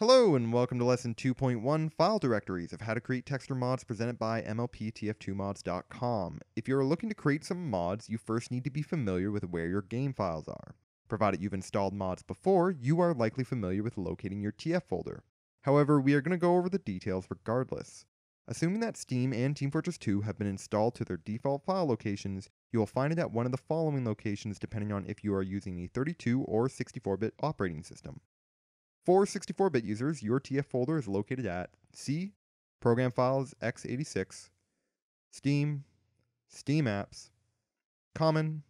Hello and welcome to lesson 2.1 file directories of how to create texture mods presented by mlptf2mods.com. If you're looking to create some mods, you first need to be familiar with where your game files are. Provided you've installed mods before, you are likely familiar with locating your TF folder. However, we are going to go over the details regardless. Assuming that Steam and Team Fortress 2 have been installed to their default file locations, you will find it at one of the following locations depending on if you are using a 32 or 64-bit operating system. For 64-bit users, your TF folder is located at C, Program Files x86, Steam, Steam Apps, Common,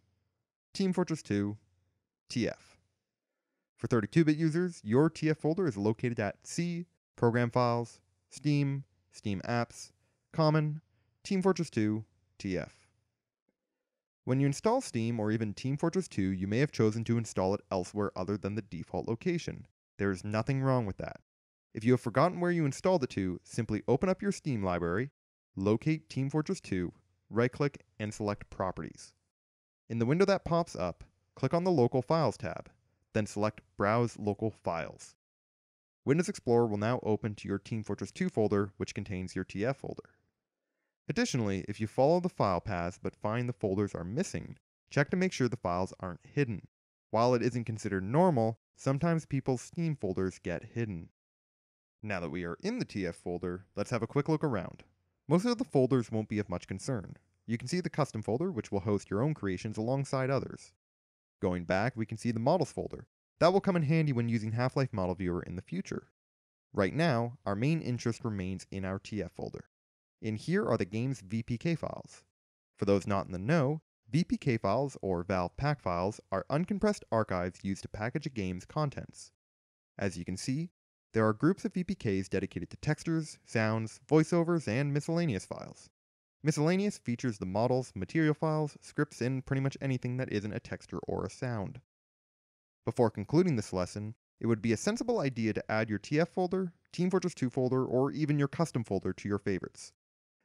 Team Fortress 2, TF. For 32-bit users, your TF folder is located at C, Program Files, Steam, Steam Apps, Common, Team Fortress 2, TF. When you install Steam or even Team Fortress 2, you may have chosen to install it elsewhere other than the default location. There is nothing wrong with that. If you have forgotten where you installed it to, simply open up your Steam library, locate Team Fortress 2, right click, and select Properties. In the window that pops up, click on the Local Files tab, then select Browse Local Files. Windows Explorer will now open to your Team Fortress 2 folder, which contains your TF folder. Additionally, if you follow the file paths but find the folders are missing, check to make sure the files aren't hidden. While it isn't considered normal, sometimes people's Steam folders get hidden. Now that we are in the TF folder, let's have a quick look around. Most of the folders won't be of much concern. You can see the custom folder, which will host your own creations alongside others. Going back, we can see the models folder. That will come in handy when using Half-Life Model Viewer in the future. Right now, our main interest remains in our TF folder. In here are the game's VPK files. For those not in the know, VPK files, or Valve Pack files, are uncompressed archives used to package a game's contents. As you can see, there are groups of VPKs dedicated to textures, sounds, voiceovers, and miscellaneous files. Miscellaneous features the models, material files, scripts, and pretty much anything that isn't a texture or a sound. Before concluding this lesson, it would be a sensible idea to add your TF folder, Team Fortress 2 folder, or even your custom folder to your favorites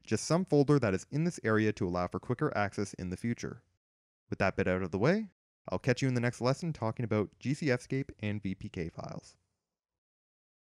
just some folder that is in this area to allow for quicker access in the future. With that bit out of the way, I'll catch you in the next lesson talking about GCFscape and VPK files.